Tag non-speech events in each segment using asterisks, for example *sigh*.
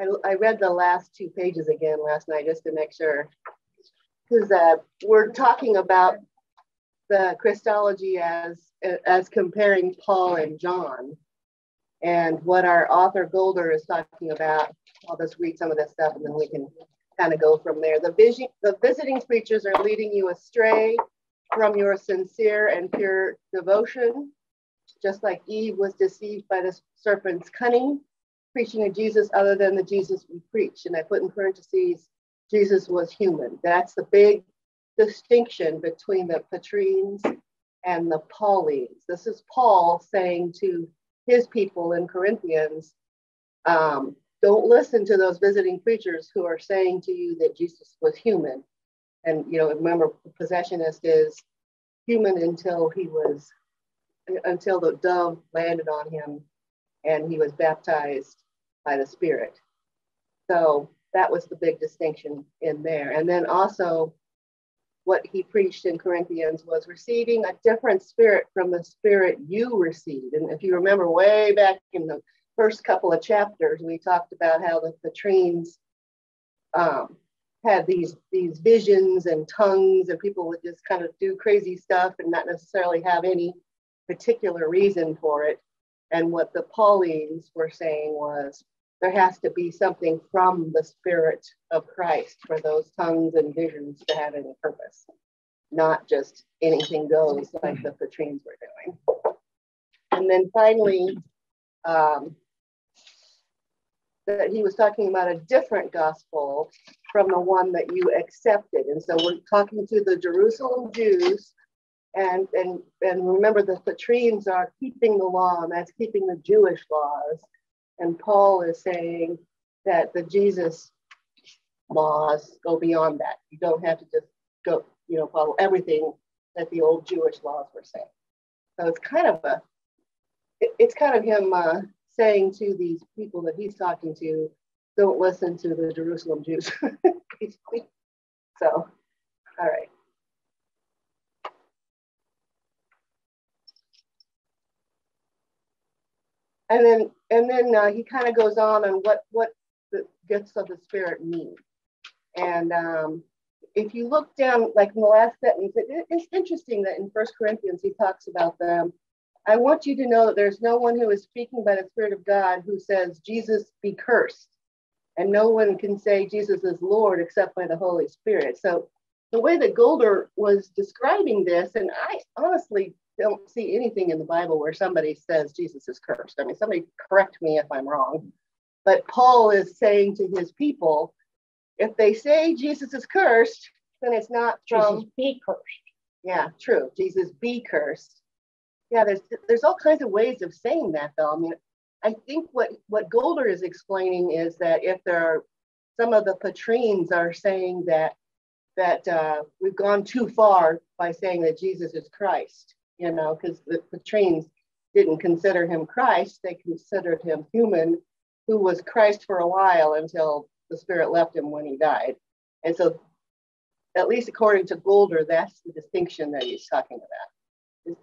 I, I read the last two pages again last night just to make sure. Because uh, we're talking about the Christology as, as comparing Paul and John. And what our author Goulder is talking about, I'll just read some of this stuff and then we can kind of go from there. The, vision, the visiting preachers are leading you astray from your sincere and pure devotion, just like Eve was deceived by the serpent's cunning preaching a Jesus other than the Jesus we preach. And I put in parentheses, Jesus was human. That's the big distinction between the Petrines and the Paulines. This is Paul saying to his people in Corinthians, um, don't listen to those visiting preachers who are saying to you that Jesus was human. And you know, remember, possessionist is human until he was until the dove landed on him and he was baptized by the Spirit. So that was the big distinction in there. And then also, what he preached in Corinthians was receiving a different spirit from the spirit you received. And if you remember way back in the first couple of chapters, we talked about how the Petrines um, had these these visions and tongues, and people would just kind of do crazy stuff and not necessarily have any particular reason for it. And what the Paulines were saying was there has to be something from the Spirit of Christ for those tongues and visions to have any purpose, not just anything goes like the Petrines were doing. And then finally, um, that he was talking about a different gospel from the one that you accepted. And so we're talking to the Jerusalem Jews. And, and, and remember, the Petrines are keeping the law, and that's keeping the Jewish laws. And Paul is saying that the Jesus laws go beyond that. You don't have to just go, you know, follow everything that the old Jewish laws were saying. So it's kind of a, it's kind of him uh, saying to these people that he's talking to, don't listen to the Jerusalem Jews, basically. *laughs* So, all right. And then and then uh, he kind of goes on on what what the gifts of the spirit mean. And um, if you look down like in the last sentence it, it's interesting that in first corinthians he talks about them. I want you to know that there's no one who is speaking by the spirit of god who says jesus be cursed and no one can say jesus is lord except by the holy spirit. So the way that goulder was describing this and i honestly don't see anything in the Bible where somebody says Jesus is cursed. I mean, somebody correct me if I'm wrong. But Paul is saying to his people, if they say Jesus is cursed, then it's not from Jesus be cursed. Yeah, true. Jesus be cursed. Yeah, there's there's all kinds of ways of saying that though. I mean, I think what what Goulder is explaining is that if there are some of the petrines are saying that that uh, we've gone too far by saying that Jesus is Christ you know, because the, the didn't consider him Christ, they considered him human, who was Christ for a while until the spirit left him when he died. And so, at least according to Goulder, that's the distinction that he's talking about.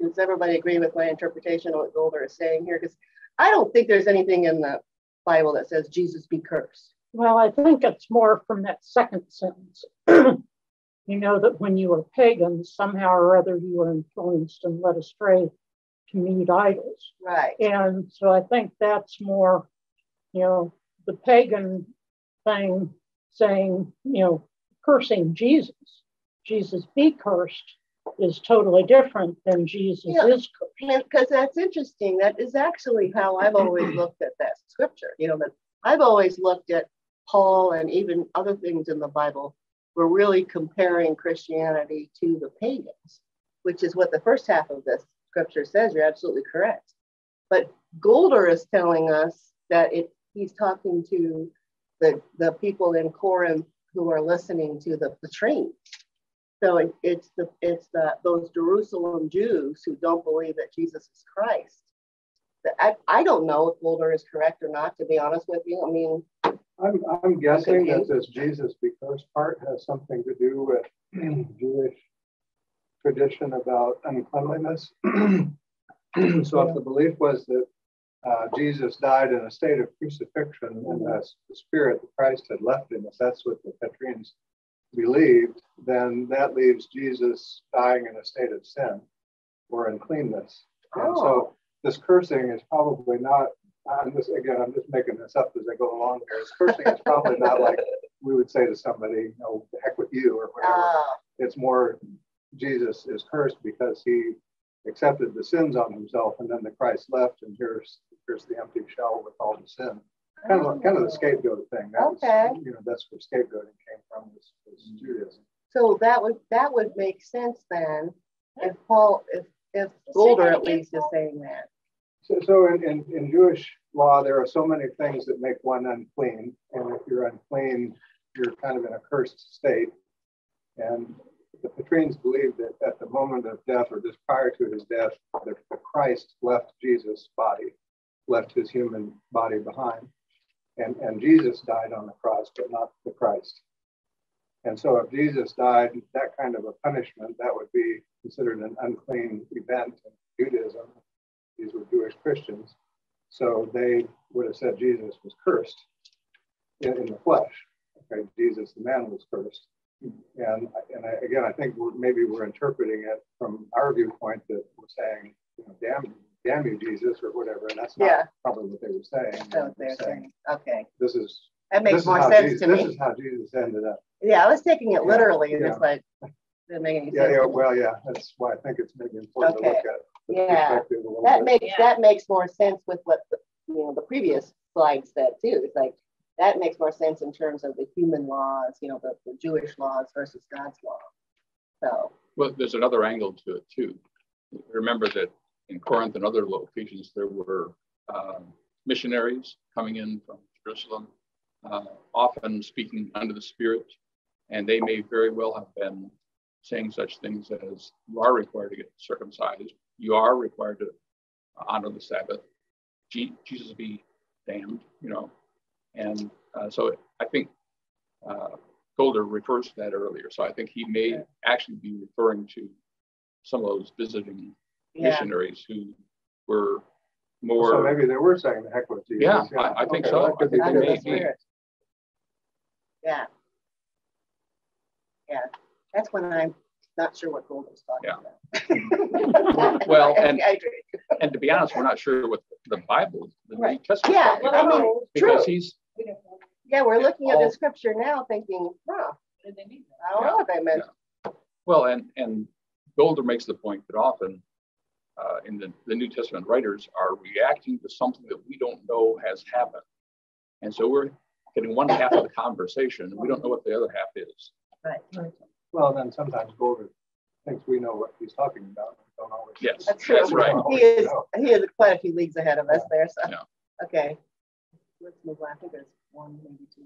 Does everybody agree with my interpretation of what Goulder is saying here? Because I don't think there's anything in the Bible that says Jesus be cursed. Well, I think it's more from that second sentence. *clears throat* you know that when you are pagans, somehow or other you are influenced and led astray to meet idols. Right. And so I think that's more, you know, the pagan thing saying, you know, cursing Jesus, Jesus be cursed, is totally different than Jesus yeah. is cursed. Because that's interesting. That is actually how I've always *clears throat* looked at that scripture. You know, that I've always looked at Paul and even other things in the Bible we're really comparing Christianity to the pagans, which is what the first half of this scripture says. You're absolutely correct. But Goulder is telling us that it, he's talking to the, the people in Corinth who are listening to the, the. So it, it's the it's the those Jerusalem Jews who don't believe that Jesus is Christ. I, I don't know if Goulder is correct or not, to be honest with you. I mean, I'm, I'm guessing that this Jesus because part has something to do with *clears throat* Jewish tradition about uncleanliness. *clears throat* so if the belief was that uh, Jesus died in a state of crucifixion, and the, the spirit, the Christ, had left him. If that's what the Petrines believed, then that leaves Jesus dying in a state of sin or uncleanness. Oh. And so oh. this cursing is probably not. I'm just again, I'm just making this up as I go along here. This cursing is probably not like we would say to somebody, "No, the heck with you" or whatever. Oh. It's more Jesus is cursed because he accepted the sins on himself, and then the Christ left, and here's here's the empty shell with all the sin. Kind of ah. kind of the scapegoat thing. That okay. Was, you know, that's where scapegoating came from was, was mm. Judaism. So that would that would make sense then, if Paul if if Goulder at least is saying that. So, so in, in, in Jewish law, there are so many things that make one unclean, and if you're unclean, you're kind of in a cursed state. And the Petrines believed that at the moment of death or just prior to his death, the, the Christ left Jesus' body, left his human body behind. And, and Jesus died on the cross, but not the Christ. And so if Jesus died, that kind of a punishment, that would be considered an unclean event in Judaism. These were Jewish Christians. So they would have said Jesus was cursed in, in the flesh. Okay, Jesus, the man, was cursed. And, and I, again, I think we're, maybe we're interpreting it from our viewpoint that we're saying, you know, damn, damn you, Jesus, or whatever. And that's not yeah. probably what they were saying. That's what they're saying. Okay. This is that makes more sense Jesus, to me. This is how Jesus ended up. Yeah, I was taking it literally, and yeah. it's like didn't make any yeah, sense. Yeah, well, yeah, that's why I think it's maybe important okay. to look at. Yeah, that bit. makes yeah. that makes more sense with what the, you know the previous slide said too. It's like that makes more sense in terms of the human laws, you know, the, the Jewish laws versus God's law. So. Well, there's another angle to it too. Remember that in Corinth and other locations, there were um, missionaries coming in from Jerusalem, uh, often speaking under the Spirit, and they may very well have been saying such things as, "You are required to get circumcised. You are required to honor the Sabbath. Jesus be damned," you know, and uh, so I think uh, Goulder refers to that earlier. So I think he may actually be referring to some of those visiting yeah. missionaries who were more. So maybe they were saying the heck with Jesus. Yeah, yeah. I, I, think okay, so. I think they may be. Yeah. Yeah. That's when I'm not sure what Goulder's talking yeah. about. well, *laughs* and, and to be honest, we're not sure what the Bible, the right. New Testament, yeah, well, I mean, because true. he's yeah, we're looking all, at the scripture now thinking, huh, I don't yeah, know what they meant. Yeah. Well, and, and Goulder makes the point that often uh, in the, the New Testament writers are reacting to something that we don't know has happened. And so we're getting one half of the conversation, and we don't know what the other half is. Right. Right. Well, then sometimes Goulder thinks we know what he's talking about. We don't always. Yes, that's, true. that's right. He is, he is quite a few leagues ahead of us there. So, yeah. okay. Let's move on. I think there's one, maybe two.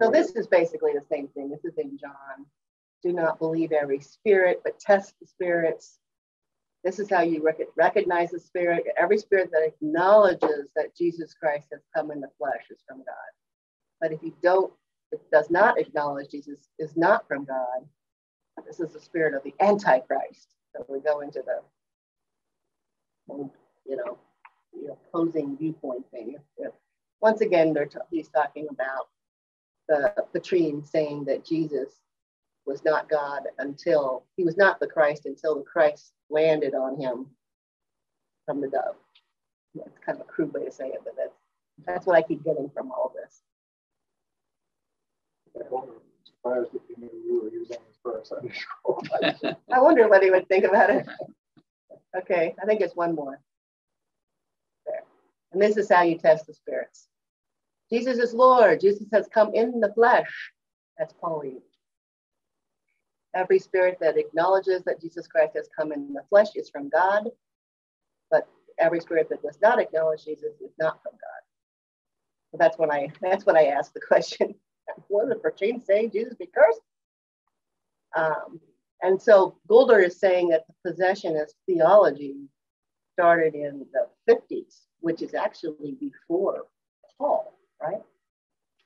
So this is basically the same thing. This is in John. Do not believe every spirit, but test the spirits. This is how you rec- recognize the spirit. Every spirit that acknowledges that Jesus Christ has come in the flesh is from God. But if you don't, it does not acknowledge Jesus is not from God. This is the spirit of the Antichrist. So we go into the, you know, the opposing viewpoint thing. Once again, t- he's talking about the Petrine saying that Jesus was not God until he was not the Christ until the Christ landed on him from the dove. That's kind of a crude way to say it, but that's that's what I keep getting from all of this. Surprised that you knew you were using this for a Sunday school. I wonder what he would think about it. Okay, I think it's one more. There. And this is how you test the spirits. Jesus is Lord. Jesus has come in the flesh. That's Pauline. Every spirit that acknowledges that Jesus Christ has come in the flesh is from God, but every spirit that does not acknowledge Jesus is not from God. So that's when I that's when I ask the question: What the Petrine saying? Jesus be cursed? Um, and so Goulder is saying that the possessionist theology started in the 50s which is actually before Paul, right?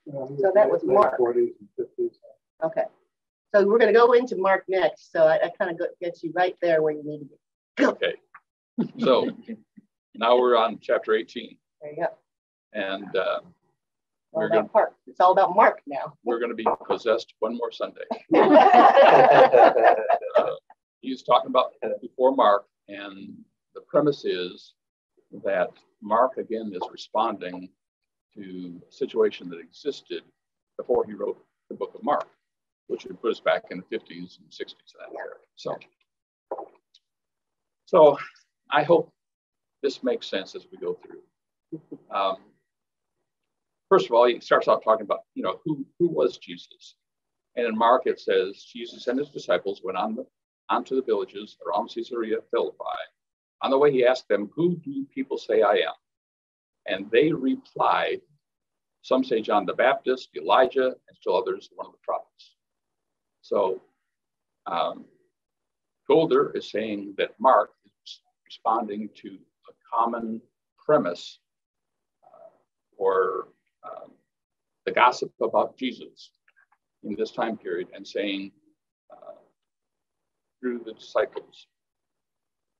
so that was Mark. 40s and 50s. Okay. So we're going to go into Mark next. So I, I kind of get you right there where you need to be. okay. So now we're on chapter 18. There you go. And uh, All we're going Mark. It's all about Mark now. *laughs* we're going to be possessed one more Sunday. *laughs* Uh, he's talking about before Mark, and the premise is that Mark again is responding to a situation that existed before he wrote the book of Mark, which would put us back in the 50s and 60s that era. So, so I hope this makes sense as we go through. Um, first of all, he starts out talking about, you know, who, who was Jesus? And in Mark, it says, Jesus and his disciples went on the, onto the villages around Caesarea Philippi. On the way, he asked them, Who do people say I am? And they replied, Some say John the Baptist, Elijah, and still others, one of the prophets. So um, Goulder is saying that Mark is responding to a common premise uh, or um, the gossip about Jesus in this time period and saying uh, through the disciples,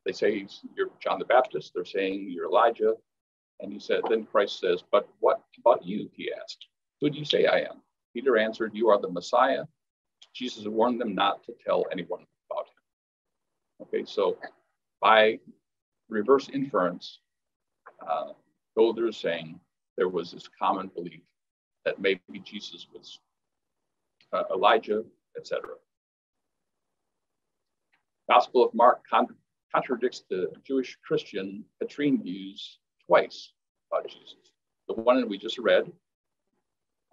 they say you're John the Baptist, they're saying you're Elijah. And he said, then Christ says, but what about you? He asked, who do you say I am? Peter answered, you are the Messiah. Jesus warned them not to tell anyone about him. Okay, so by reverse inference, uh, Goulder saying there was this common belief that maybe Jesus was uh, Elijah, etc. Gospel of Mark con- contradicts the Jewish Christian Petrine views twice about Jesus. The one that we just read,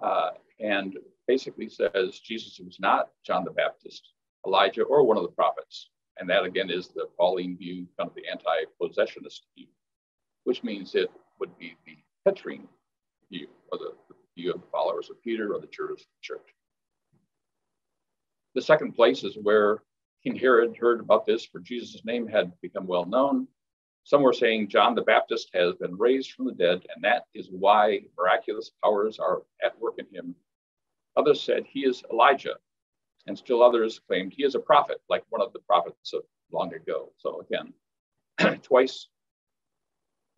uh, and basically says Jesus was not John the Baptist, Elijah, or one of the prophets. And that again is the Pauline view, kind of the anti-possessionist view, which means it would be the Petrine view, or the, view of the followers of Peter or the Church. The second place is where King Herod heard about this, for Jesus' name had become well known. Some were saying John the Baptist has been raised from the dead, and that is why miraculous powers are at work in him. Others said he is Elijah, and still others claimed he is a prophet, like one of the prophets of long ago. So again, *clears throat* twice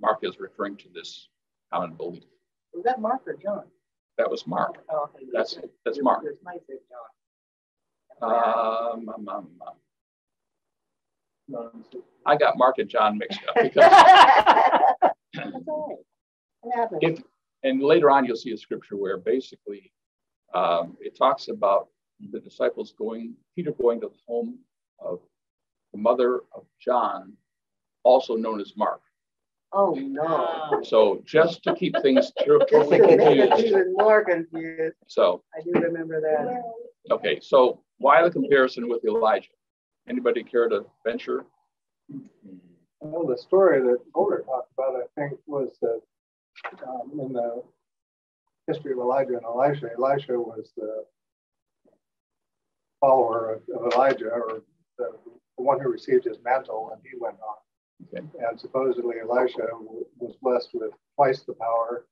Mark is referring to this common belief. Was that Mark or John? That was Mark. Oh, okay. That's that's Mark. yours might say John. Um, um, um, um, I got Mark and John mixed up because *laughs* That's all right. If and later on you'll see a scripture where basically um, it talks about the disciples going, Peter going to the home of the mother of John, also known as Mark. Oh, no. So just to keep things totally Just to make confused. even more confused. So I do remember that. okay, so why the comparison with Elijah? Anybody care to venture? Well, the story that Goulder talked about, I think, was that um, in the history of Elijah and Elisha, Elisha was the follower of, of Elijah, or the, the one who received his mantle when he went on. Okay. And supposedly Elisha w- was blessed with twice the power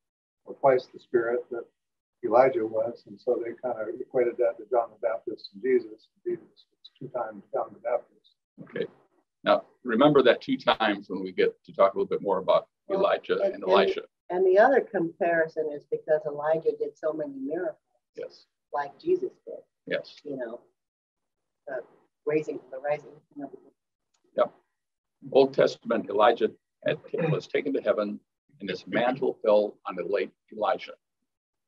or twice the spirit that Elijah was. And so they kind of equated that to John the Baptist and Jesus. Jesus was two times John the Baptist. Okay. Now remember that two times when we get to talk a little bit more about Well, Elijah and- and and- Elisha. And the other comparison is because Elijah did so many miracles, Yes. like Jesus did, Yes. you know, the raising, the rising. you know. Old Testament Elijah had, was taken to heaven and his mantle fell on the late Elijah.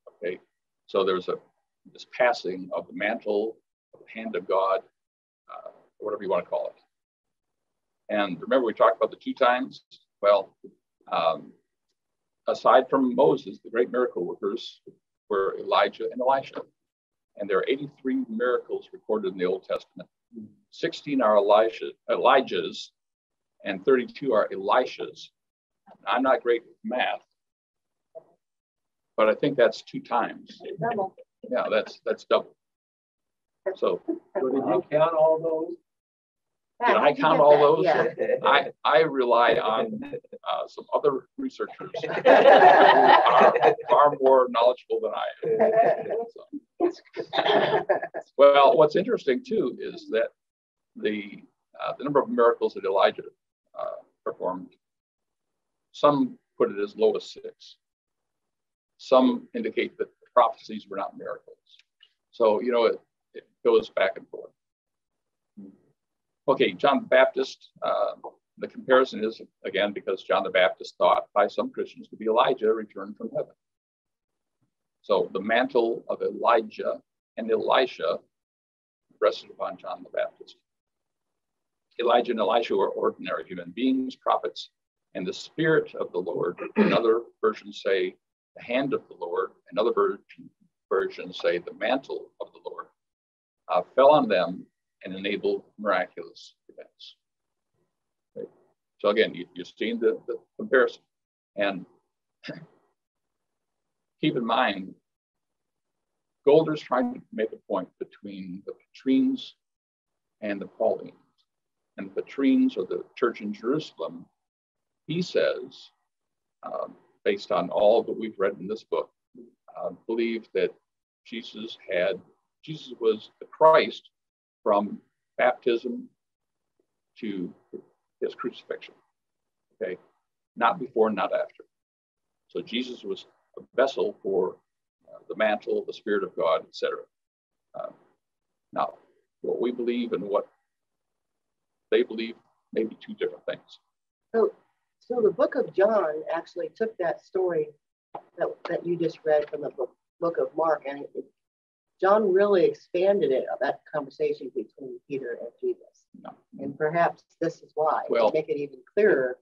Okay. So there's a this passing of the mantle of the hand of God, uh, whatever you want to call it. And remember, we talked about the two times. Well, um, aside from Moses, the great miracle workers were Elijah and Elisha. And there are 83 miracles recorded in the Old Testament. 16 are Elijah's, and 32 are Elisha's. I'm not great with math, but I think that's two times. Double. Yeah, that's that's double. So So did you count all those? Did I count all those? Yeah. I, I rely on uh, some other researchers who *laughs* are far more knowledgeable than I am. So, well, what's interesting too is that the uh, the number of miracles that Elijah uh, performed Some put it as low as six. Some indicate that the prophecies were not miracles. So, you know, it, it goes back and forth. Okay, John the Baptist, uh, the comparison is, again, because John the Baptist thought by some Christians to be Elijah returned from heaven. So the mantle of Elijah and Elisha rested upon John the Baptist. Elijah and Elisha were ordinary human beings, prophets, and the Spirit of the Lord. Another version say the hand of the Lord. Another versions say the mantle of the Lord uh, fell on them and enabled miraculous events. Okay. So again, you, are seeing the, the comparison. And *clears throat* keep in mind, Goulder's trying to make a point between the Petrines and the Paulines. And Petrines, or the church in Jerusalem, he says, um, based on all that we've read in this book, uh, believe that Jesus had, Jesus was the Christ from baptism to his crucifixion. Okay, not before, not after. So Jesus was a vessel for uh, the mantle, the Spirit of God, etc. Uh, now, what we believe and what they believe maybe two different things. So, so the book of John actually took that story that, that you just read from the book, book of Mark, and it, John really expanded it, that conversation between Peter and Jesus. No. And perhaps this is why, well, to make it even clearer.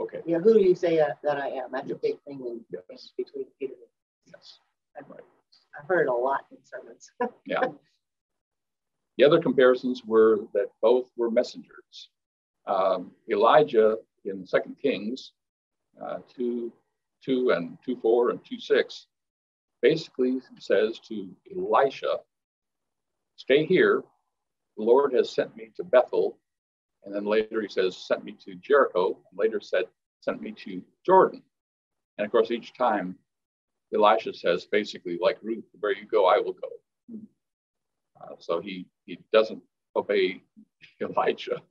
Okay. Yeah, who do you say uh, that I am? That's yes. a big thing in, yes. between Peter and Jesus. Yes. I've, right. I've heard a lot in sermons. *laughs* yeah. The other comparisons were that both were messengers. Um, Elijah in Second Kings uh, 2, 2 and 2, 4 and 2, 6 basically says to Elisha, stay here. The Lord has sent me to Bethel. And then later he says, sent me to Jericho. And later said, sent me to Jordan. And of course, each time Elisha says basically, like Ruth, where you go, I will go. Uh, so he, he doesn't obey *laughs* Elijah.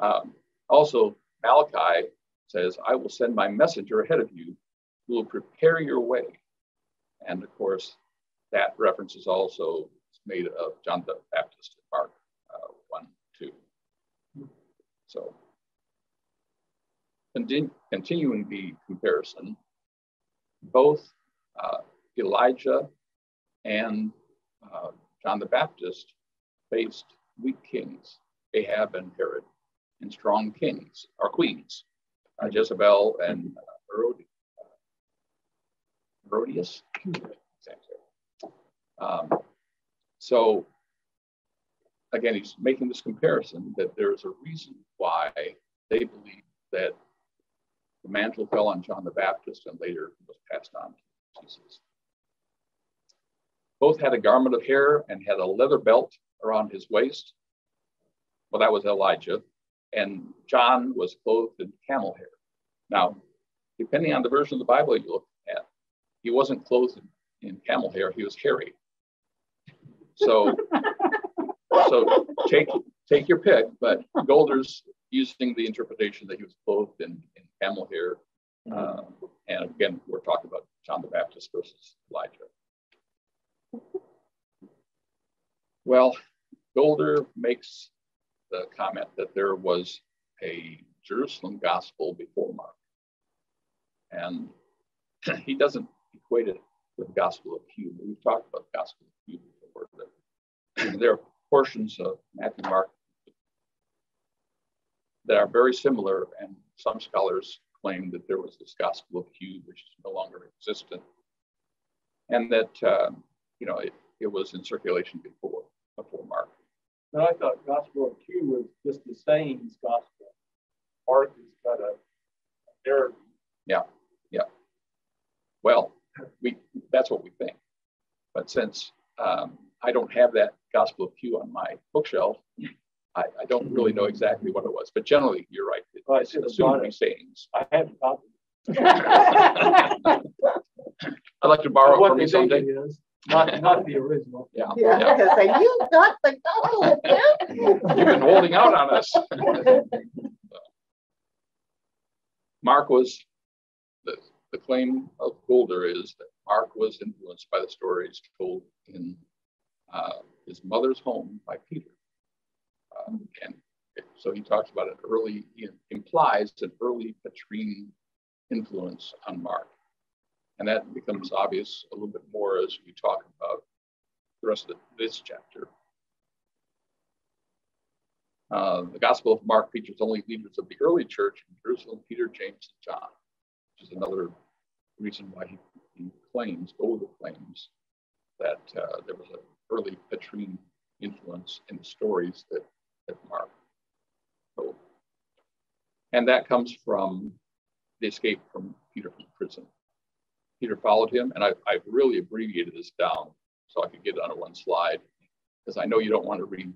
Um, also, Malachi says, I will send my messenger ahead of you who will prepare your way. And of course, that reference is also made of John the Baptist in Mark uh, 1 2. So, continu- continuing the comparison, both uh, Elijah and uh, John the Baptist faced weak kings, Ahab and Herod, and strong kings or queens, uh, Jezebel and uh, Herodias. Um, so again, he's making this comparison that there's a reason why they believe that the mantle fell on John the Baptist and later was passed on to Jesus. Both had a garment of hair and had a leather belt around his waist. Well, that was Elijah. And John was clothed in camel hair. Now, depending on the version of the Bible you look at, he wasn't clothed in camel hair, he was hairy. So, *laughs* so take take your pick, but Goulder's using the interpretation that he was clothed in, in camel hair. Uh, and again, we're talking about John the Baptist versus Elijah. Well, Goulder makes the comment that there was a Jerusalem gospel before Mark. And *clears throat* he doesn't equate it with the gospel of Q. We've talked about the gospel of Q before. There are portions of Matthew Mark that are very similar, and some scholars claim that there was this gospel of Q, which is no longer existent, and that uh, you know it, it was in circulation before before Mark. No, I thought Gospel of Q was just the sayings gospel. Mark is got a, a narrative. Yeah, yeah. Well, we that's what we think. But since um, I don't have that Gospel of Q on my bookshelf, I, I, don't really know exactly what it was. But generally, you're right. It, well, it's assumed to be sayings. I have a copy. *laughs* I'd like to borrow it from you someday. Is. Not, not the original. Yeah. Yeah, yeah. say, you got the gospel. You've been holding out on us. *laughs* Mark was, the, the claim of Goulder is that Mark was influenced by the stories told in uh, his mother's home by Peter. Um, and so he talks about an early, he implies an early Petrine influence on Mark. And that becomes obvious a little bit more as we talk about the rest of this chapter. Uh, the Gospel of Mark features only leaders of the early church in Jerusalem, Peter, James, and John, which is another reason why he, he claims, Goulder claims, that uh, there was an early Petrine influence in the stories that, that Mark told. And that comes from the escape from Peter from prison. Peter followed him, and I, I've really abbreviated this down so I could get it on one slide, because I know you don't want to read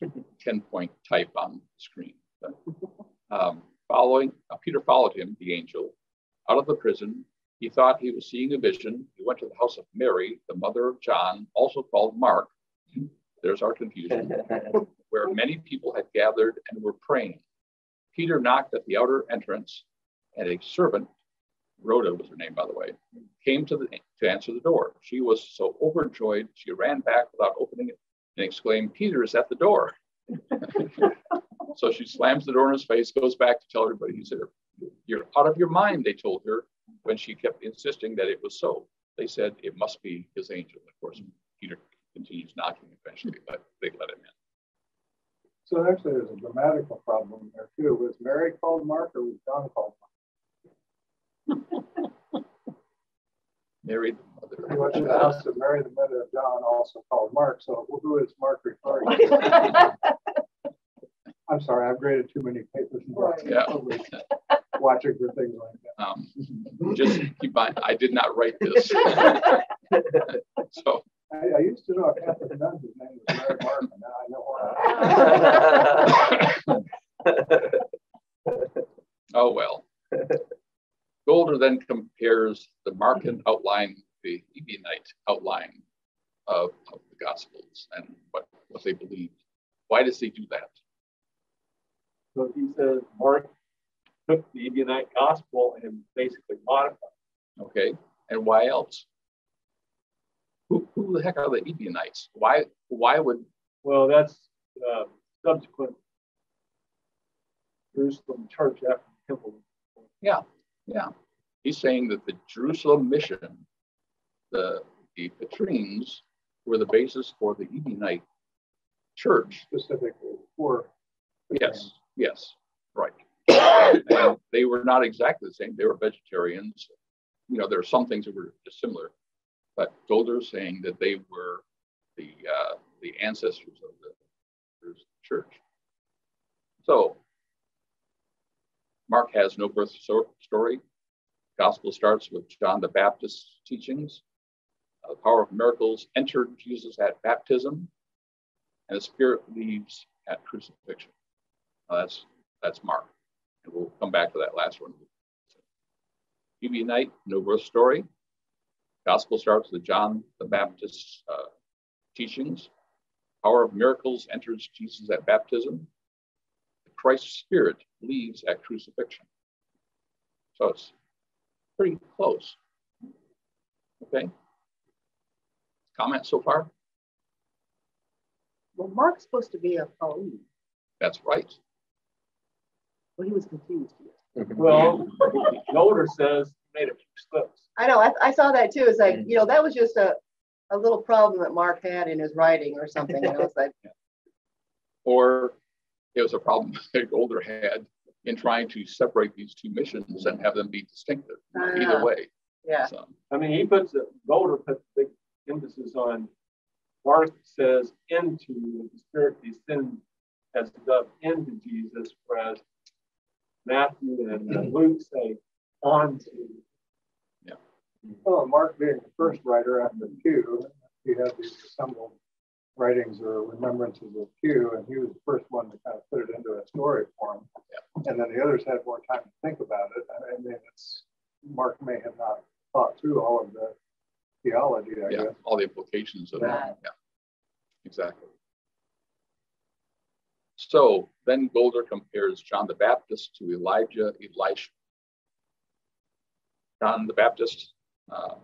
*laughs* 10 point type on the screen. But, um, following, uh, Peter followed him, the angel, out of the prison. He thought he was seeing a vision. He went to the house of Mary, the mother of John, also called Mark. There's our confusion, *laughs* where many people had gathered and were praying. Peter knocked at the outer entrance, and a servant, Rhoda was her name, by the way, came to, the, to answer the door. She was so overjoyed, she ran back without opening it and exclaimed, Peter is at the door. *laughs* so she slams the door in his face, goes back to tell everybody he's there. You're out of your mind, they told her when she kept insisting that it was so. They said it must be his angel. Of course, Peter continues knocking eventually, but they let him in. So actually, there's a grammatical problem there too. Was Mary called Mark or was John called Mark? Mary, he went to the house of Mary, the mother of John, also called Mark. So who is Mark referring to? *laughs* I'm sorry, I've graded too many papers and books. Yeah. *laughs* Watching for things like that. Um, just keep mind, I did not write this. *laughs* so I, I, used to know a Catholic nun whose name was Mary Mark, and now I know her. oh well. Goulder then compares the Markan outline the Ebionite outline of, of the Gospels and what, what they believed. Why does he do that? So he says Mark took the Ebionite Gospel and basically modified it. Okay, and why else? Who, who the heck are the Ebionites? Why why would? Well, that's uh, subsequent Jerusalem church after the temple. Yeah, yeah. He's saying that the Jerusalem mission the, the Petrines were the basis for the Ebionite church. Specifically for. Yes, yes, right. and they were not exactly the same. They were vegetarians. You know, there are some things that were similar, but Goulder is saying that they were the uh, the ancestors of the church. So Mark has no birth story. Gospel starts with John the Baptist's teachings the power of miracles entered Jesus at baptism, and the Spirit leaves at crucifixion. Now that's that's Mark, and we'll come back to that last one. Ebionite, no birth story. Gospel starts with John the Baptist's uh, teachings. Power of miracles enters Jesus at baptism. Christ's Spirit leaves at crucifixion. So it's pretty close. Okay. Comments so far? Well, Mark's supposed to be a Pauline. That's right. Well, he was confused. Well, Goulder says made a few slips. I know. I, I saw that too. It's like, mm-hmm. you know, that was just a, a little problem that Mark had in his writing or something. You know, it's like, *laughs* or it was a problem *laughs* that Goulder had in trying to separate these two missions and have them be distinctive. Uh, either way. Yeah. So. I mean, he puts it, Goulder puts big emphasis on Mark says into the Spirit descends as dove into Jesus, whereas Matthew and uh, Luke say onto. Yeah. Well, Mark being the first writer after two, he had these assembled writings or remembrances of Q, and he was the first one to kind of put it into a story form. Yeah. And then the others had more time to think about it. I mean, it's Mark may have not thought through all of the theology, I yeah, guess. all the implications of right. Yeah, exactly. So then Goulder compares John the Baptist to Elijah, Elisha. John the Baptist, uh,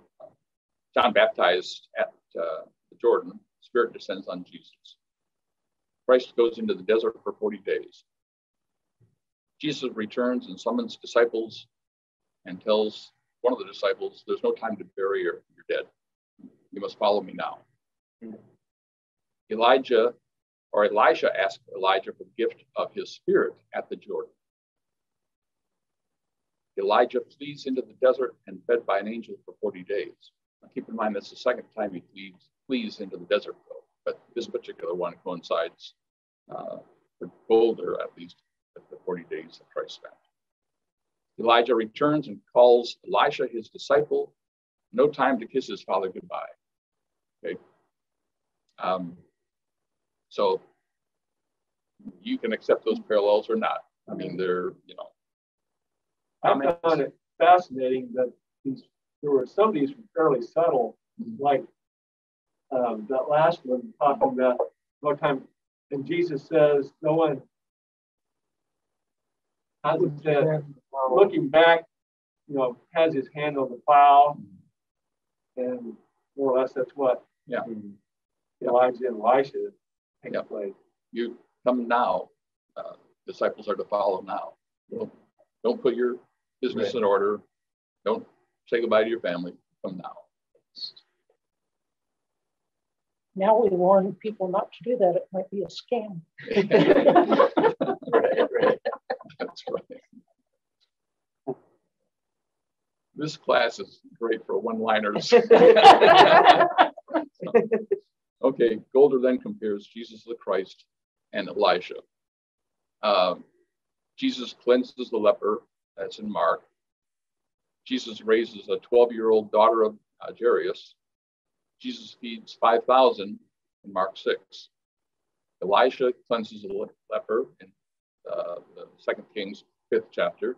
John baptized at uh, the Jordan, Spirit descends on Jesus. Christ goes into the desert for 40 days. Jesus returns and summons disciples and tells one of the disciples, There's no time to bury her, you're dead. You must follow me now. Elijah or Elisha asked Elijah for the gift of his spirit at the Jordan. Elijah flees into the desert and fed by an angel for 40 days. Now keep in mind that's the second time he flees, flees into the desert, though, but this particular one coincides uh, with Goulder, at least, with the 40 days that Christ spent. Elijah returns and calls Elisha his disciple. No time to kiss his father goodbye. Okay. Um, so you can accept those parallels or not. I mean, they're, you know. I found it fascinating that these, there were some of these fairly subtle, like um, that last one talking about no time. And Jesus says, no one, as it said, looking back, you know, has his hand on the plow. And more or less, that's what yeah. Elijah and Elisha take yeah. place. You come now. Uh, disciples are to follow now. Don't, don't put your business right. in order. Don't say goodbye to your family. Come now. Now we warn people not to do that. It might be a scam. right, right. That's *laughs* right. This class is great for one-liners. *laughs* okay, Goulder then compares Jesus the Christ and Elijah. Um, Jesus cleanses the leper, that's in Mark. Jesus raises a 12 year old daughter of uh, Jairus. Jesus feeds 5,000 in Mark 6. Elisha cleanses a leper in uh, the Second Kings, fifth chapter.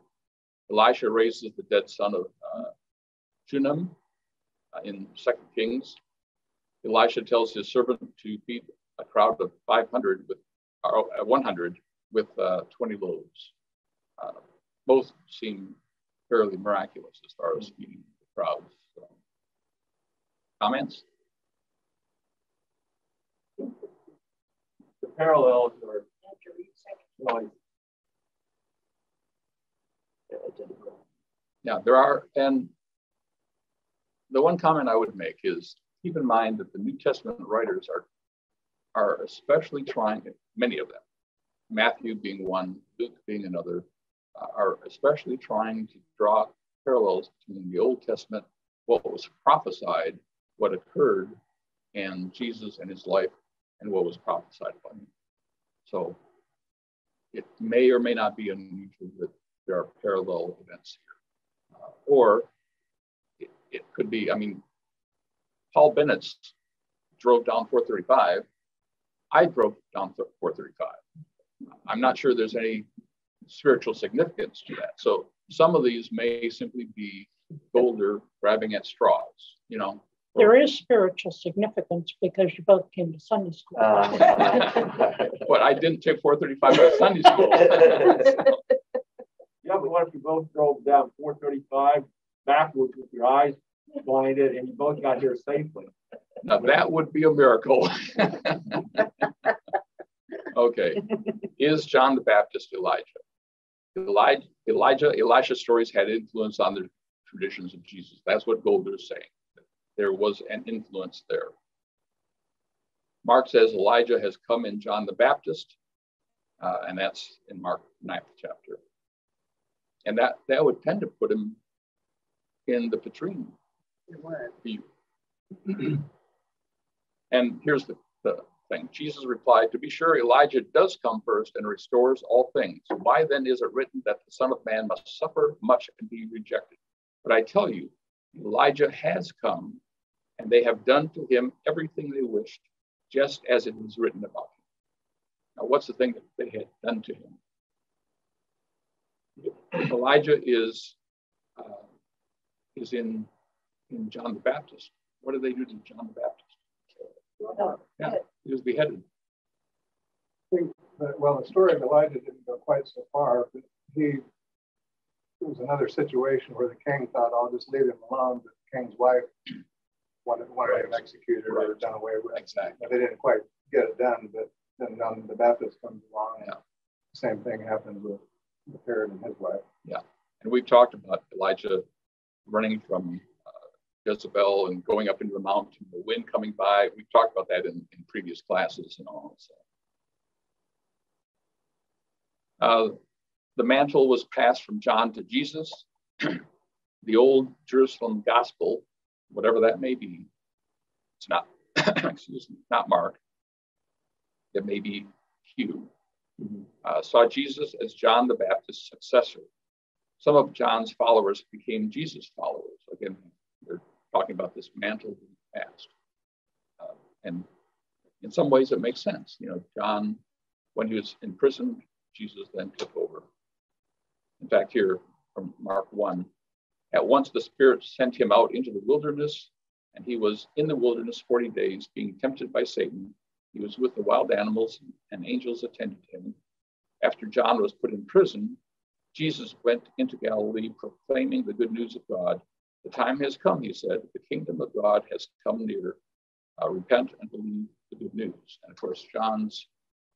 Elisha raises the dead son of uh, Shunem uh, in Second Kings. Elisha tells his servant to feed a crowd of 500 with uh, 100 with uh, 20 loaves. Uh, both seem fairly miraculous as far as feeding the crowds. So. Comments? The parallels are like yeah, there are, and the one comment I would make is keep in mind that the New Testament writers are are especially trying, many of them, Matthew being one, Luke being another, uh, are especially trying to draw parallels between the Old Testament, what was prophesied, what occurred, and Jesus and his life, and what was prophesied about him. So it may or may not be unusual that there are parallel events here. Uh, or it, it could be, I mean, Paul Bennett drove down 435 I drove down 435. I'm not sure there's any spiritual significance to that. So some of these may simply be Goulder grabbing at straws, you know. There is spiritual significance because you both came to Sunday school. *laughs* Uh, but I didn't take 435 to Sunday school. *laughs* yeah, but what if you both drove down 435 backwards with your eyes blinded and you both got here safely? Now that would be a miracle. *laughs* okay. Is John the Baptist Elijah? Elijah, Elijah, Elisha's stories had influence on the traditions of Jesus. That's what Goulder is saying. There was an influence there. Mark says Elijah has come in John the Baptist, uh, and that's in Mark 9th chapter. And that, that would tend to put him in the Petrine view. *clears throat* And here's the, the thing Jesus replied, To be sure, Elijah does come first and restores all things. Why then is it written that the Son of Man must suffer much and be rejected? But I tell you, Elijah has come, and they have done to him everything they wished, just as it was written about him. Now, what's the thing that they had done to him? Elijah is uh, is in in John the Baptist. What did they do to John the Baptist? Yeah, he was beheaded. I think. well, the story of Elijah didn't go quite so far, but he was another situation where the king thought, I'll just leave him alone, but the king's wife wanted, wanted him executed or done away with. Exactly. They didn't quite get it done, but then the Baptist comes along. Yeah. Same thing happened with the Herod and his wife. Yeah. And we've talked about Elijah running from uh, Jezebel and going up into the mountain, the wind coming by. We've talked about that in, in previous classes and all. So. Uh, the mantle was passed from John to Jesus. *clears throat* the old Jerusalem gospel, whatever that may be, it's not, *coughs* excuse me, not Mark. It may be Q. Uh, saw Jesus as John the Baptist's successor. Some of John's followers became Jesus followers. Again, we're talking about this mantle being passed. Uh, and in some ways, it makes sense. You know, John, when he was in prison, Jesus then took over. In fact, here from Mark 1, at once the Spirit sent him out into the wilderness, and he was in the wilderness 40 days, being tempted by Satan. He was with the wild animals, and angels attended him. After John was put in prison, Jesus went into Galilee proclaiming the good news of God. The time has come, he said, the kingdom of God has come near. Uh, repent and believe the good news. And of course, John's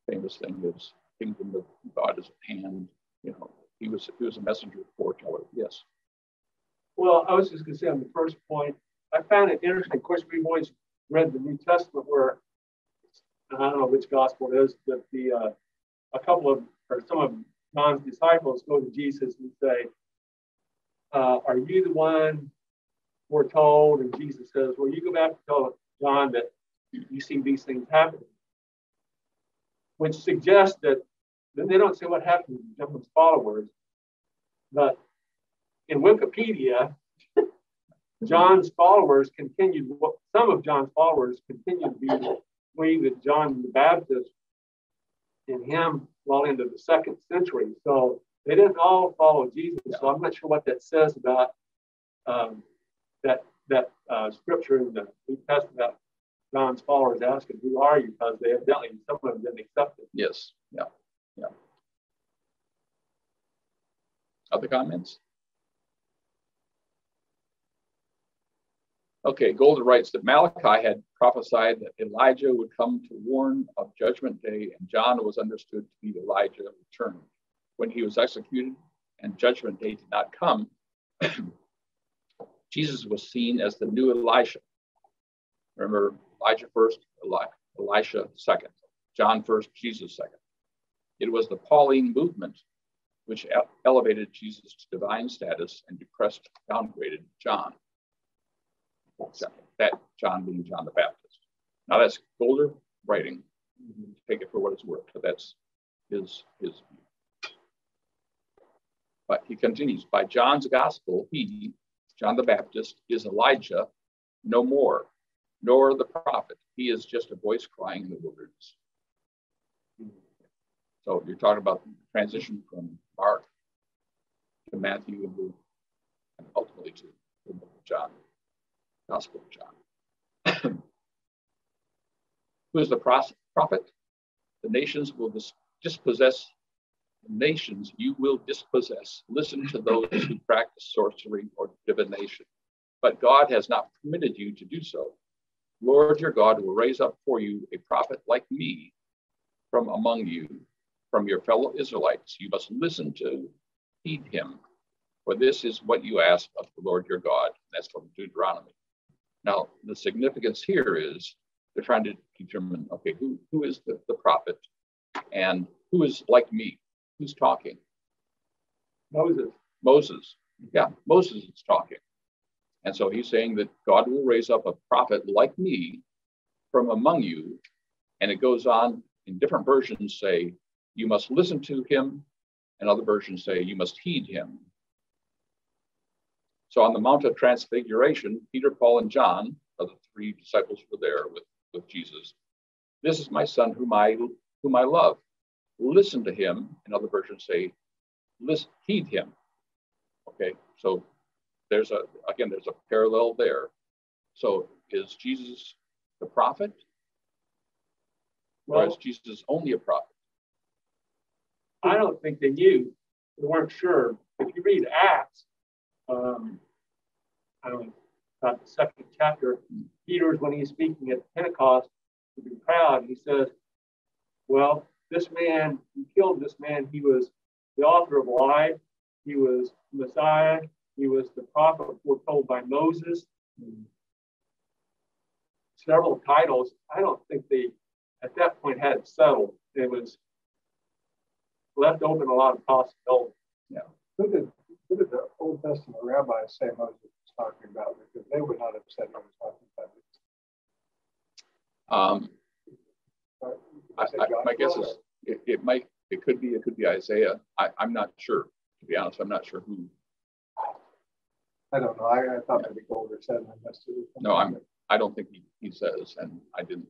famous thing is kingdom of God is at hand. You know, he was he was a messenger foreteller. Yes. Well, I was just going to say on the first point, I found it interesting. Of course, we've always read the New Testament where I don't know which gospel it is, but the uh, a couple of or some of John's disciples go to Jesus and say, uh, "Are you the one we're told?" And Jesus says, "Well, you go back and tell John that you see these things happening," which suggests that then they don't say what happened to John's followers, but in Wikipedia, John's followers continued. Some of John's followers continued to be believe that John the Baptist and him well into the second century. So they didn't all follow Jesus. So I'm not sure what that says about um, that that uh, scripture in the New Testament about John's followers asking, "Who are you?" Because they evidently some of them didn't accept it. Yes. Yeah. Yeah. Other comments? Okay, Goulder writes that Malachi had prophesied that Elijah would come to warn of judgment day, and John was understood to be Elijah returned. When he was executed and judgment day did not come, *clears throat* Jesus was seen as the new Elisha. Remember, Elijah first, Eli- Elisha second, John first, Jesus second. It was the Pauline movement which elevated Jesus to divine status and depressed, downgraded John. That John being John the Baptist. Now that's Goulder writing. Take it for what it's worth, but that's his his view. But he continues, by John's gospel, he, John the Baptist, is Elijah, no more, nor the prophet. He is just a voice crying in the wilderness. So you're talking about the transition from Mark to Matthew and ultimately to John. Gospel of John. *clears throat* Who is the prophet? The nations will dis- dispossess the nations you will dispossess. Listen to those who practice sorcery or divination. But God has not permitted you to do so. Lord your God will raise up for you a prophet like me from among you, from your fellow Israelites. You must listen to, heed him, for this is what you ask of the Lord your God. That's from Deuteronomy. Now, the significance here is they're trying to determine okay, who, who is the, the prophet and who is like me? Who's talking? Moses. Moses. Yeah, Moses is talking. And so he's saying that God will raise up a prophet like me from among you. And it goes on in different versions say, you must listen to him. And other versions say, you must heed him. So on the Mount of Transfiguration, Peter, Paul, and John, are the three disciples who were there with, with Jesus. This is my son whom I whom I love. Listen to him. And other versions say, listen, heed him. Okay, so there's a again, there's a parallel there. So is Jesus the prophet? Well, or is Jesus only a prophet? I don't think they knew. They weren't sure if you read Acts, um, Know, about the second chapter, Peter's when he's speaking at Pentecost to the crowd, he says, Well, this man, he killed this man, he was the author of life, he was Messiah, he was the prophet foretold by Moses. Several titles. I don't think they, at that point, had it settled. It was left open a lot of possibilities. Yeah. Who did, who did the Old Testament rabbis say Moses talking about? Because they would not have said he was talking about it. Um, I, I, my guess is it, it, might, it could be, it could be Isaiah. I, I'm not sure, to be honest. I'm not sure who. I don't know. I, I thought maybe Goulder said I missed it. No, I'm, I don't think he, he says, and I didn't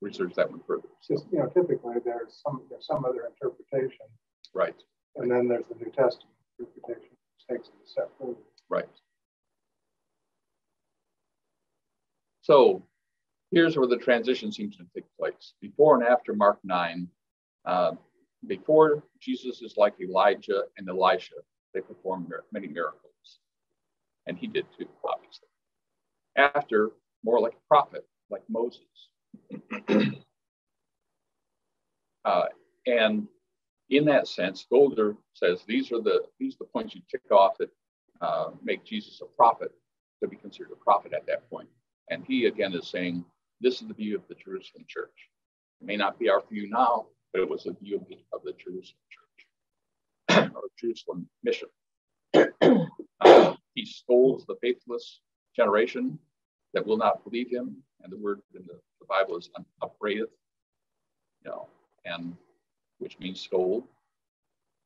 research that one further. It's just, you know, typically there's some, there's some other interpretation. Right. And then there's the New Testament interpretation, which takes it a step further. Right. So here's where the transition seems to take place. Before and after Mark 9, uh, before Jesus is like Elijah and Elisha, they performed many miracles. And he did too, obviously. After, more like a prophet, like Moses. *clears throat* uh, and in that sense, Goulder says these are the these are the points you tick off that uh, make Jesus a prophet to be considered a prophet at that point. And he again is saying this is the view of the Jerusalem church. It may not be our view now, but it was the view of the, of the Jerusalem church *clears throat* or Jerusalem mission. Uh, *clears throat* he scolds the faithless generation that will not believe him, and the word in the, the Bible is upbraideth, you know, and which means scold.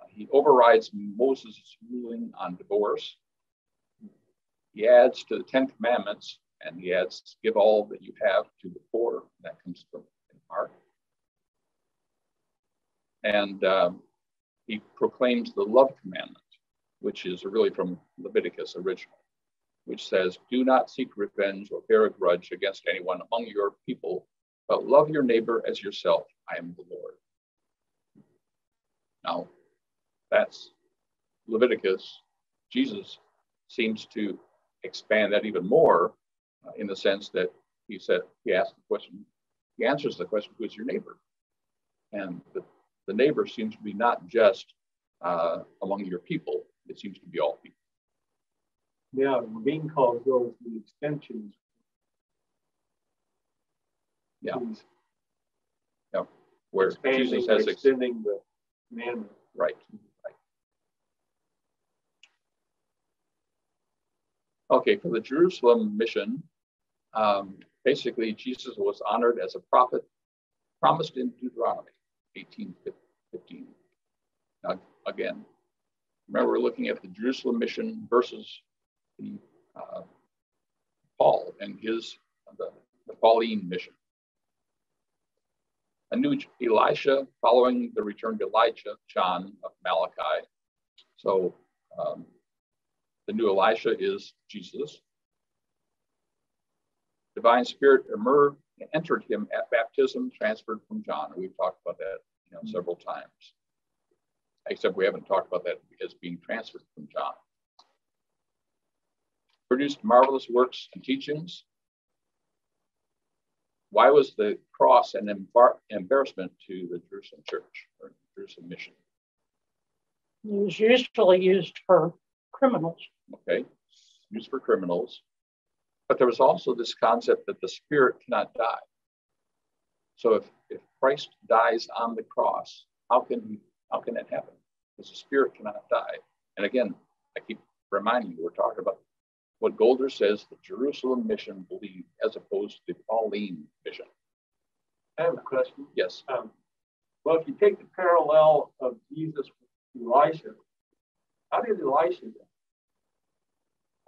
Uh, he overrides Moses' ruling on divorce. He adds to the Ten Commandments and he adds, give all that you have to the poor. That comes from Mark. And um, he proclaims the love commandment, which is really from Leviticus originally, which says, Do not seek revenge or bear a grudge against anyone among your people, but love your neighbor as yourself. I am the Lord. Now, that's Leviticus. Jesus seems to expand that even more in the sense that he said, he asked the question, he answers the question, who's your neighbor? And the, the neighbor seems to be not just uh, among your people, it seems to be all people. Yeah, being called those the extensions. Yeah. yeah. Where Jesus has extending the commandment. Right. Right. Okay, for the Jerusalem mission, um, basically, Jesus was honored as a prophet promised in Deuteronomy 18:15. Now, again, remember we're looking at the Jerusalem mission versus the uh, Paul and his the, the Pauline mission. A new Elisha following the return of Elijah, John of Malachi. So um, the new Elisha is Jesus divine spirit emerged, and entered him at baptism, transferred from John. We've talked about that you know, mm-hmm. several times, except we haven't talked about that as being transferred from John. Produced marvelous works and teachings. Why was the cross an embarrassment to the Jerusalem church or Jerusalem mission? It was usually used for criminals. Okay, used for criminals. But there was also this concept that the spirit cannot die. So if, if Christ dies on the cross, how can he, how can that happen? Because the spirit cannot die. And again, I keep reminding you, we're talking about what Goulder says the Jerusalem mission believed as opposed to the Pauline mission. I have a question. Yes. Um, well, if you take the parallel of Jesus with Elisha, how did Elisha die?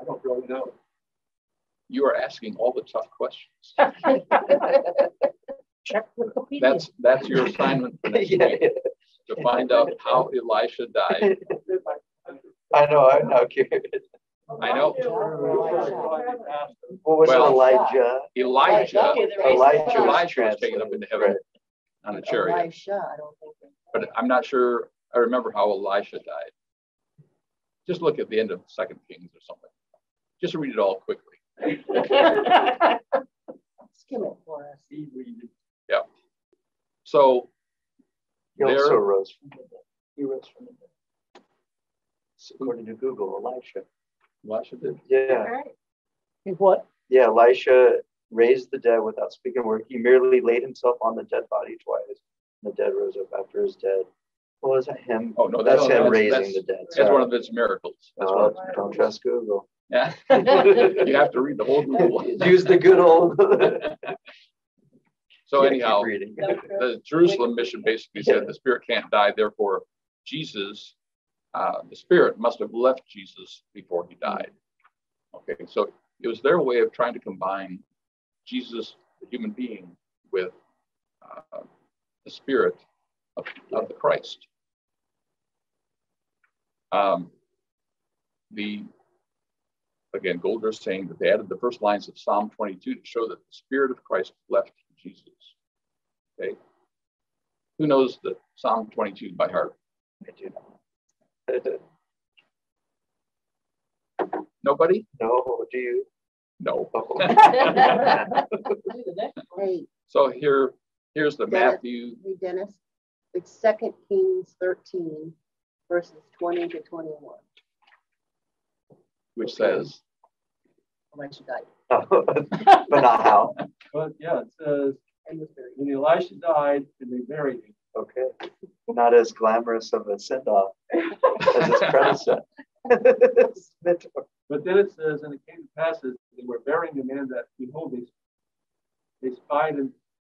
I don't really know you are asking all the tough questions. *laughs* Check Wikipedia. That's that's your assignment for next *laughs* yeah, week to find out how Elisha died. *laughs* I know, I'm now curious. I know. What was well, Elijah? Elijah. Elijah, Elijah was taken up into heaven on a chariot. Elisha, I don't think. But I'm not sure. I remember how Elisha died. just look at the end of Second Kings or something. Just read it all quickly. *laughs* Skim it for us. Yeah. So He there, also rose from the dead. He rose from the dead. According to Google, Elisha. Elisha did. Yeah. what? Yeah, Elisha raised the dead without speaking a word. He merely laid himself on the dead body twice. And the dead rose up after his dead. Well, is that him? Oh no, that's, that's, him that's, raising that's, the dead. That's Sorry. one of his miracles. That's Oh, one of don't trust Google. Yeah. you have to read the whole Google. *laughs* Use the good old. So Yeah, anyhow, the Jerusalem mission basically said the spirit can't die, therefore Jesus, uh, the spirit must have left Jesus before he died. Okay, so it was their way of trying to combine Jesus, the human being, with uh, the spirit of, of the Christ. Um, the again, Goulder is saying that they added the first lines of Psalm 22 to show that the spirit of Christ left Jesus. Okay. Who knows the Psalm 22 by heart? I do not. *laughs* Nobody? no, do you? No. *laughs* *laughs* So here, here's the Dennis. Matthew. hey, Dennis, it's Second Kings thirteen verses twenty to twenty-one. Which Okay. says, Elisha *laughs* died but not how. But yeah, it says, and when Elisha died and they buried him. Okay. Not as glamorous of a send off as his predecessor. Mentor. But then it says, and it came to pass as they were burying the man that behold, they, they spied and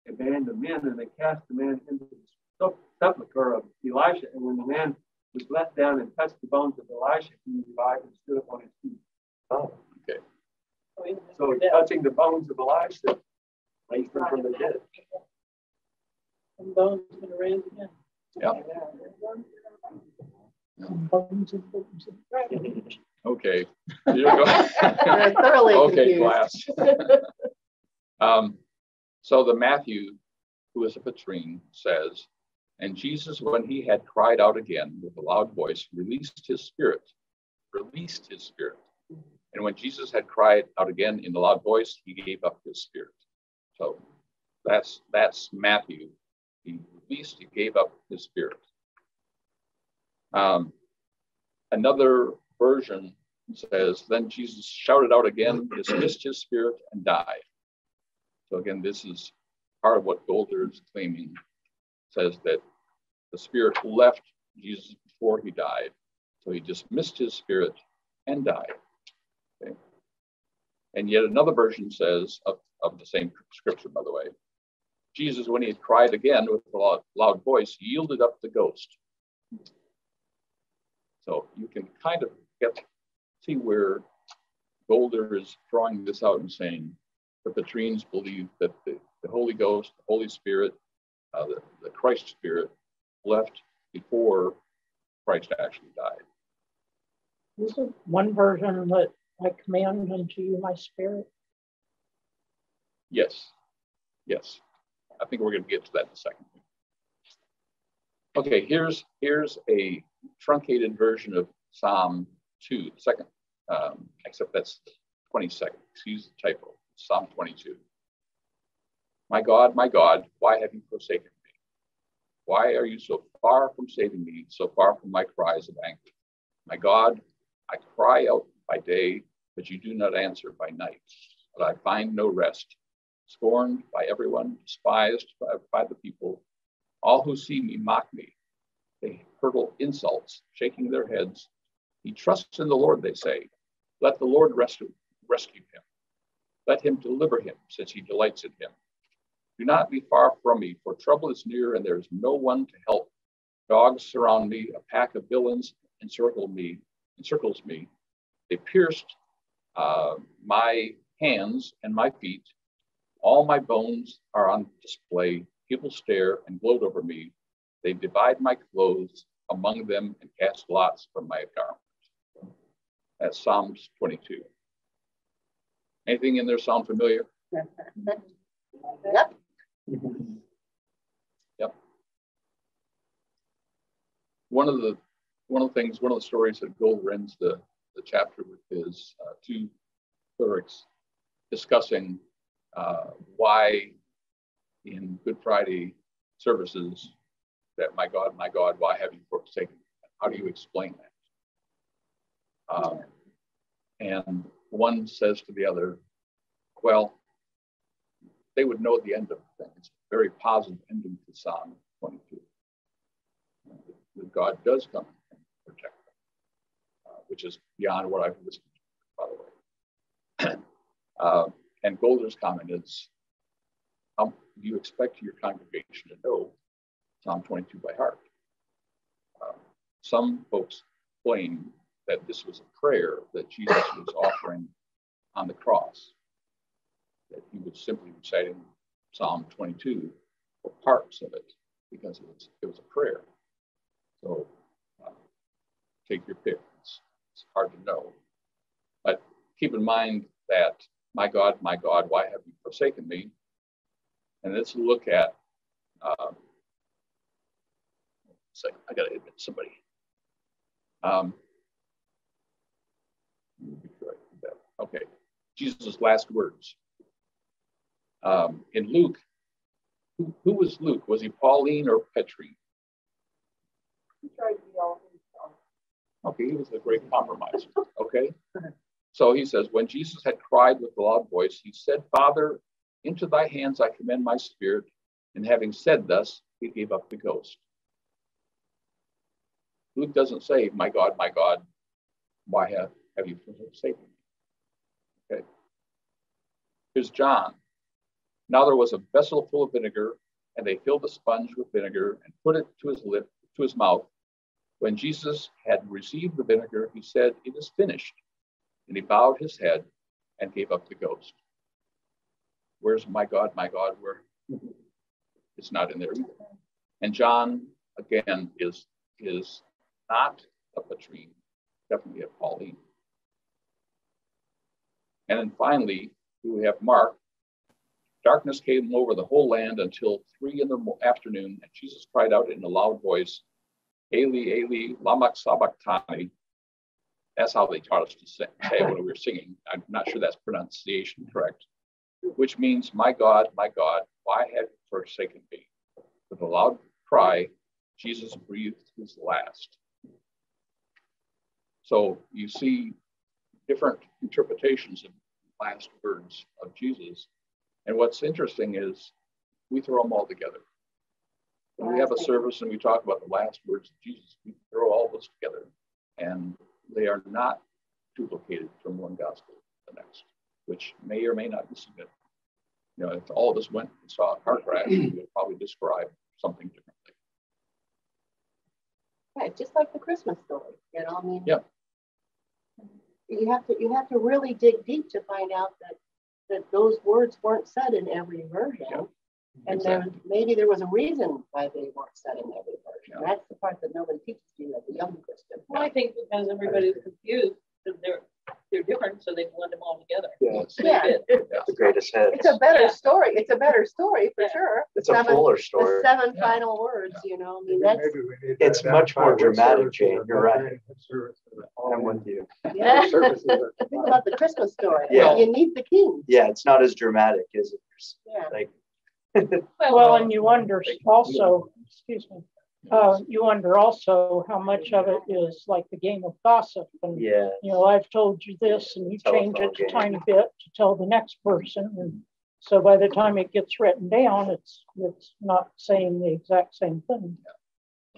a band of men, and they cast the man into the sep- sepulchre of Elisha. And when the man was let down and touched the bones of Elisha, he revived and stood up on his feet. Oh, okay. So touching the bones of Elisha raised him from the dead. And bones gonna raise again. Yeah. Bones and bones and- okay, here you go. *laughs* They're thoroughly okay, class. *laughs* um, so the Matthew, who is a Petrine, says, and Jesus, when he had cried out again with a loud voice, released his spirit, released his spirit. And when Jesus had cried out again in a loud voice, he gave up his spirit. So that's that's Matthew. He released, he gave up his spirit. Um, another version says, Then Jesus shouted out again, dismissed his spirit, and died. So again, this is part of what Goulder is claiming, says that the spirit left Jesus before he died. So he dismissed his spirit and died. Okay. And yet another version says, of, of the same scripture, by the way, Jesus, when he cried again with a loud, loud voice, yielded up the ghost. So you can kind of get see where Goulder is drawing this out and saying the Petrines believe that the, the Holy Ghost, the Holy Spirit, uh, the, the Christ Spirit left before Christ actually died. This is one version that I command unto you my spirit. Yes, yes. I think we're going to get to that in a second. Okay, here's here's a truncated version of Psalm 2, the second, um, except that's 22nd. Excuse the typo. Psalm 22. My God, my God, why have you forsaken me? Why are you so far from saving me, so far from my cries of anguish? My God, I cry out by day, but you do not answer by night. But I find no rest scorned by everyone, despised by, by, the people. All who see me mock me. They hurtle insults, shaking their heads. He trusts in the Lord, they say. Let the Lord rescue, rescue him. Let him deliver him, since he delights in him. Do not be far from me, for trouble is near, and there is no one to help. Dogs surround me, a pack of villains encircle me, encircles me. They pierced uh, my hands and my feet. All my bones are on display. People stare and gloat over me. They divide my clothes among them and cast lots for my garments. That's Psalms 22. Anything in there sound familiar? *laughs* Yep. Yep. One of the one of the things, one of the stories that Goulder ends the, the chapter with is uh, two clerics discussing uh, why in Good Friday services that my God, my God, why have you forsaken me? How do you explain that? Um, and one says to the other, well, they would know the end of the thing. It's a very positive ending to Psalm 22. That God does come and protect them, uh, which is beyond what I've listened to, by the way. *clears throat* uh, and Goulder's comment is, um, you expect your congregation to know Psalm 22 by heart. Uh, some folks claim that this was a prayer that Jesus was offering on the cross, that he was simply reciting Psalm 22 or parts of it because it was, it was a prayer. So uh, take your pick. It's, it's hard to know. But keep in mind that, my God, my God, why have you forsaken me? And let's look at, um, I got to admit somebody. Um, okay, Jesus' last words. Um, in Luke, who, who, was Luke? Was he Pauline or Petrine? He tried to be all Okay, he was a great compromiser. Okay. So he says, when Jesus had cried with a loud voice, he said, Father, into thy hands I commend my spirit. And having said thus, he gave up the ghost. Luke doesn't say, My God, my God, why have, have you forsaken me? Okay. Here's John. Now there was a vessel full of vinegar, and they filled the sponge with vinegar and put it to his lip, to his mouth. When Jesus had received the vinegar, he said, It is finished. And he bowed his head and gave up the ghost. Where's my God, my God? Where *laughs* it's not in there either. And John, again, is, is not a Petrine, definitely a Pauline. And then finally, we have Mark. Darkness came over the whole land until three in the afternoon, and Jesus cried out in a loud voice, Eli, Eli, lama sabachthani. That's how they taught us to say when we were singing. I'm not sure that's pronunciation correct, which means, My God, my God, why have you forsaken me? With a loud cry, Jesus breathed his last. So you see different interpretations of last words of Jesus. And what's interesting is we throw them all together. When we have a service and we talk about the last words of Jesus, we throw all those together. And they are not duplicated from one gospel to the next, which may or may not be significant. You know, if all of us went and saw a car crash, we would probably describe something differently. Right, just like the Christmas story, you know, I mean, yeah. you have to you have to really dig deep to find out that that those words weren't said in every version. Yeah. And exactly. then maybe there was a reason why they weren't said in every version. Yeah. That's the part that nobody teaches you as a young Christian. Well, I think because everybody's confused, because they're they're different, so they blend them all together. Yes. Yeah, it's the greatest hit. It's a better yeah. story. It's a better story for yeah. sure. It's seven, a fuller story. The seven final words, you know. I mean, that's. It's much more dramatic, Jane. You're right. I'm with you. Yeah. *laughs* Think about the Christmas story. Yeah. You need the king. Yeah, it's not as dramatic as it. Yeah. Like. *laughs* well, um, and you wonder also, excuse me, uh, you wonder also how much of it is like the game of gossip. And, yeah. you know, I've told you this and you change it a tiny bit to tell the next person. And so by the time it gets written down, it's it's not saying the exact same thing.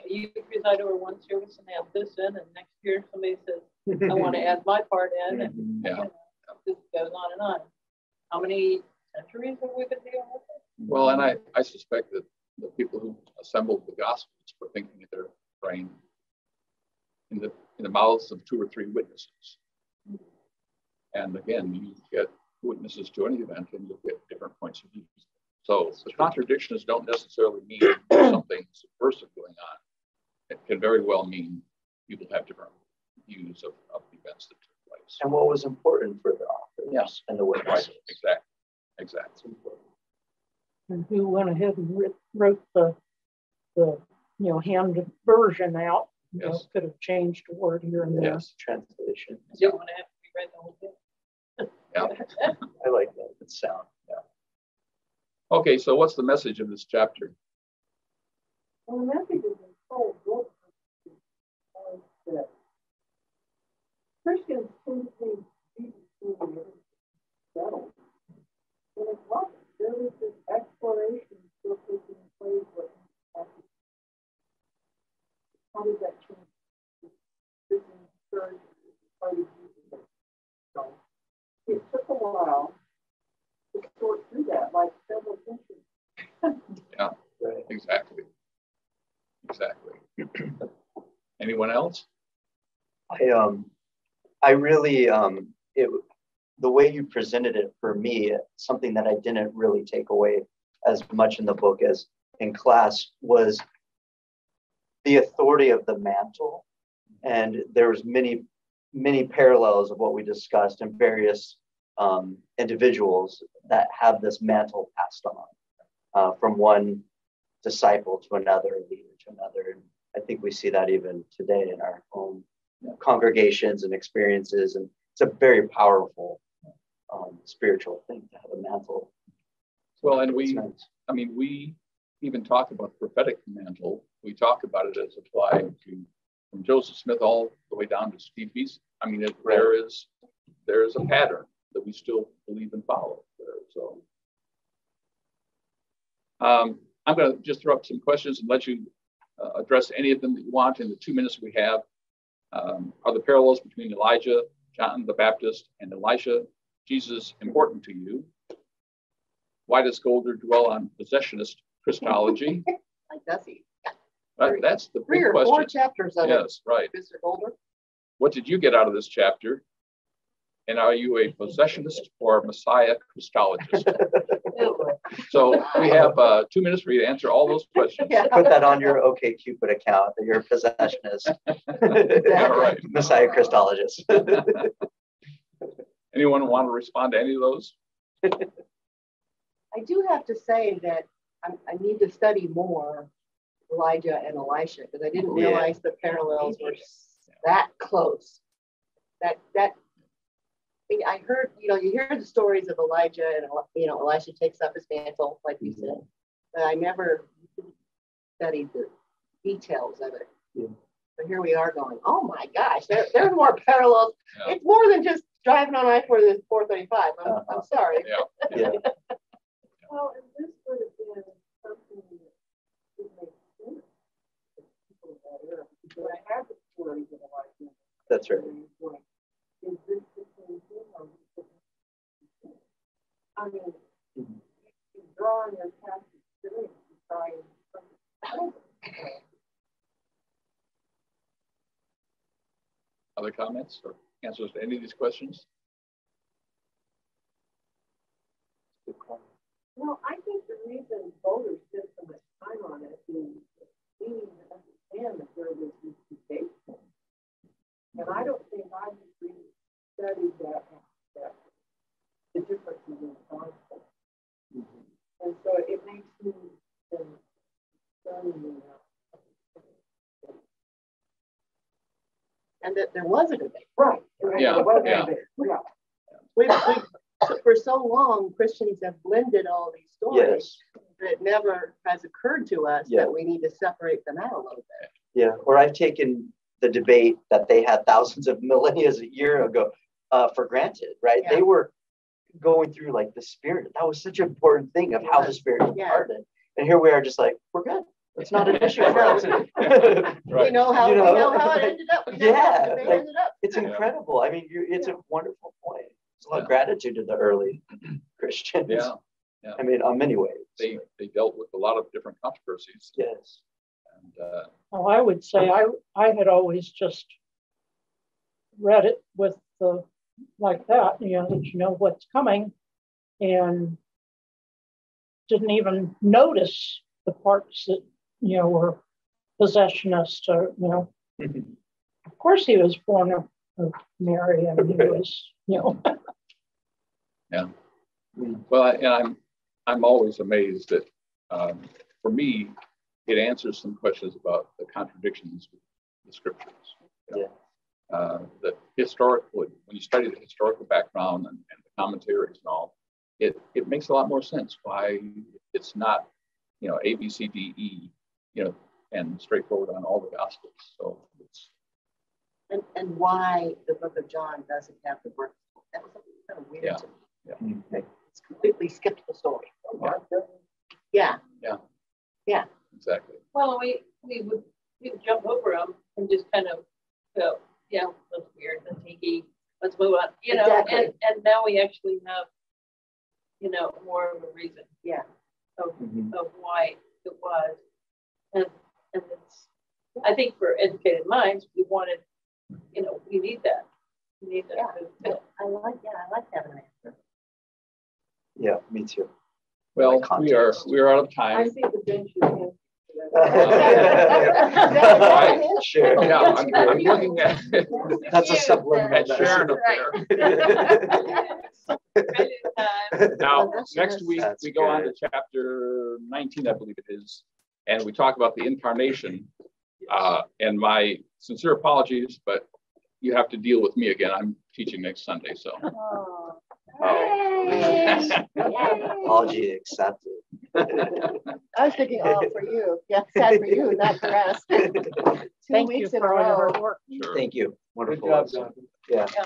You preside over one service and have this in, and next year somebody says, I want to *laughs* add my part in, and yeah. you know, this goes on and on. How many centuries have we been dealing with it? Well, and I, I suspect that the people who assembled the Gospels were thinking in their brain in the in the mouths of two or three witnesses. And again, you get witnesses to any event and you'll get different points of view. So the contradictions don't necessarily mean something subversive going on. It can very well mean people have different views of, of events that took place. And what was important for the authors yes. and the witnesses. Right. Exactly. Exactly and who went ahead and wrote the, the you know, hand version out You yes. know, could have changed a word here and there. Yes, translation. You don't want to have to rewrite the whole thing. yeah, *laughs* I like that. It's sound. Yeah. Okay, so what's the message of this chapter? Well, the message is told that Christians tend to think Jesus settled. But it wasn't. There was this exploration still taking place. What how did that change? This church part of Jesus. So it took a while to sort through that, like several centuries. yeah, right. exactly. Exactly. *clears throat* Anyone else? I um I really um it the way you presented it for me, something that I didn't really take away as much in the book as in class was the authority of the mantle. And there was many, many parallels of what we discussed in various um, individuals that have this mantle passed on uh, from one disciple to another, leader to another. And I think we see that even today in our own congregations and experiences. And it's a very powerful um, spiritual thing to have a mantle. Well, and we, I mean, we even talk about the prophetic mantle. We talk about it as applied to from Joseph Smith all the way down to Steve Veazey. I mean, it, there is there is a pattern that we still believe and follow there. So um, I'm going to just throw up some questions and let you uh, address any of them that you want in the two minutes we have. Um, are the parallels between Elijah, John the Baptist, and Elisha Jesus important to you? Why does Goulder dwell on possessionist Christology? *laughs* like does he? That, that's the three or question. four chapters of yes, it, right. Mr. Goulder. What did you get out of this chapter? And are you a possessionist or a Messiah Christologist? *laughs* so we have uh, two minutes for you to answer all those questions. Yeah. Put that on your OkCupid account that you're a possessionist. yeah, right. Messiah Christologist. *laughs* Anyone want to respond to any of those? I do have to say that I, I need to study more Elijah and Elisha because I didn't realize yeah. the parallels were that close. That that I mean, I heard you know you hear the stories of Elijah and you know Elisha takes up his mantle like you mm-hmm. said, but I never studied the details of it. Yeah. But here we are going, oh my gosh, there, there are more parallels. Yeah. It's more than just driving on I-4 435. I'm, uh-huh. I'm *laughs* sorry. Yeah. yeah. *laughs* well, and this would have been something that would make sense to people that era. Because I have the stories of Elijah. That's right. Other comments or answers to any of these questions? Well, I think the reason voters spend so much time on it is we need to understand that there was this debate. And I don't think I've really studied that aspect, the differences in the gospel. Mm-hmm. And so it makes me concerned me and that there was a debate. Right. Yeah. yeah. yeah. We, we, for so long, Christians have blended all these stories yes. that it never has occurred to us yeah. that we need to separate them out a little bit. Yeah. Or I've taken the debate that they had thousands of millennia a year ago uh, for granted, right? Yeah. They were going through like the spirit. That was such an important thing of how the spirit departed. And here we are just like, we're good. It's not an issue for us. *laughs* right. We know how you know, we know how it ended up. yeah, like, ended up. it's incredible. I mean, it's yeah. a wonderful point. It's a lot yeah. of gratitude to the early *clears throat* Christians. Yeah. yeah. I mean, on many ways. They they dealt with a lot of different controversies. Yes. And, uh, well, I would say I I had always just read it with the like that, you know, that you know what's coming, and didn't even notice the parts that you know, were possessionist or, you know. Mm-hmm. Of course, he was born of, of Mary and he was, you know. *laughs* yeah. Well, I, and I'm, I'm always amazed that um, for me, it answers some questions about the contradictions with the scriptures. Yeah. Uh, the historical, when you study the historical background and, and the commentaries and all, it, it makes a lot more sense why it's not, you know, A, B, C, D, E, you know, and straightforward on all the gospels. So it's and, and why the book of John doesn't have the birth. That was kind of weird Yeah. to me. Yeah. Mhm. It's completely skipped the story. Yeah. Yeah. Yeah. Yeah. exactly. Well, we, we would, we would jump over them and just kind of go, yeah, that's weird, that's hinky, let's move on, you know, Exactly. and, and now we actually have, you know, more of a reason Yeah. of, Mhm. of why it was. And, and it's, I think for educated minds, we wanted, you know, we need that. We need that. Yeah. to. I like, yeah, I like having an answer. Yeah, me too. Well, we are we are out of time. I time. see the bench you have. Sure. Yeah, I'm, I'm looking at, That's a Yeah. supplemental. at Sharon up there. *laughs* Now, next week, That's we go on to chapter 19, I believe it is, and we talk about the incarnation. Uh, and my sincere apologies, but you have to deal with me again. I'm teaching next Sunday, so. Oh, *laughs* Yay. Apology accepted. *laughs* I was thinking, oh, for you. Yeah, sad for you, not for us. *laughs* Two Thank you weeks in a for all row. hard work. Sure. Thank you. Good Wonderful. job, lesson. Yeah. Yeah.